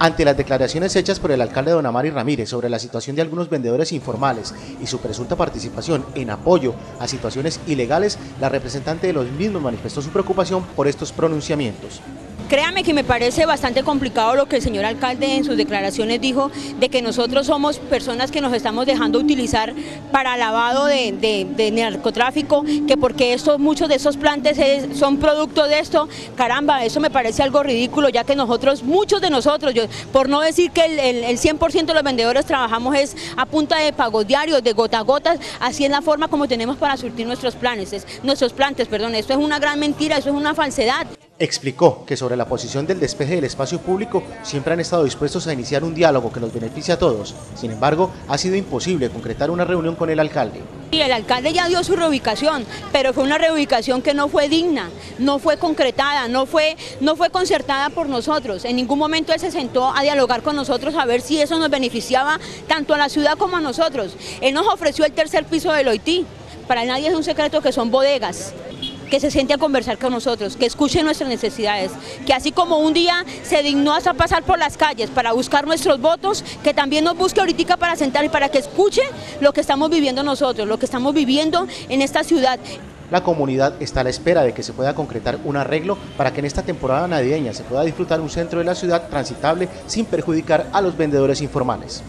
Ante las declaraciones hechas por el alcalde Don Amari Ramírez sobre la situación de algunos vendedores informales y su presunta participación en apoyo a situaciones ilegales, la representante de los mismos manifestó su preocupación por estos pronunciamientos. Créame que me parece bastante complicado lo que el señor alcalde en sus declaraciones dijo de que nosotros somos personas que nos estamos dejando utilizar para lavado de, narcotráfico, que porque muchos de esos plantes son producto de esto, caramba, eso me parece algo ridículo, ya que nosotros, muchos de nosotros, yo, por no decir que el, 100% de los vendedores trabajamos es a punta de pagos diarios, de gota a gotas, así es la forma como tenemos para surtir nuestros planes, nuestros plantes, perdón, esto es una gran mentira, eso es una falsedad. Explicó que sobre la posición del despeje del espacio público siempre han estado dispuestos a iniciar un diálogo que nos beneficie a todos. Sin embargo, ha sido imposible concretar una reunión con el alcalde. Y el alcalde ya dio su reubicación, pero fue una reubicación que no fue digna, no fue concretada, no fue, no fue concertada por nosotros. En ningún momento él se sentó a dialogar con nosotros a ver si eso nos beneficiaba tanto a la ciudad como a nosotros. Él nos ofreció el tercer piso del OIT. Para nadie es un secreto que son bodegas que se siente a conversar con nosotros, que escuche nuestras necesidades, que así como un día se dignó hasta pasar por las calles para buscar nuestros votos, que también nos busque ahorita para sentar y para que escuche lo que estamos viviendo nosotros, lo que estamos viviendo en esta ciudad. La comunidad está a la espera de que se pueda concretar un arreglo para que en esta temporada navideña se pueda disfrutar un centro de la ciudad transitable sin perjudicar a los vendedores informales.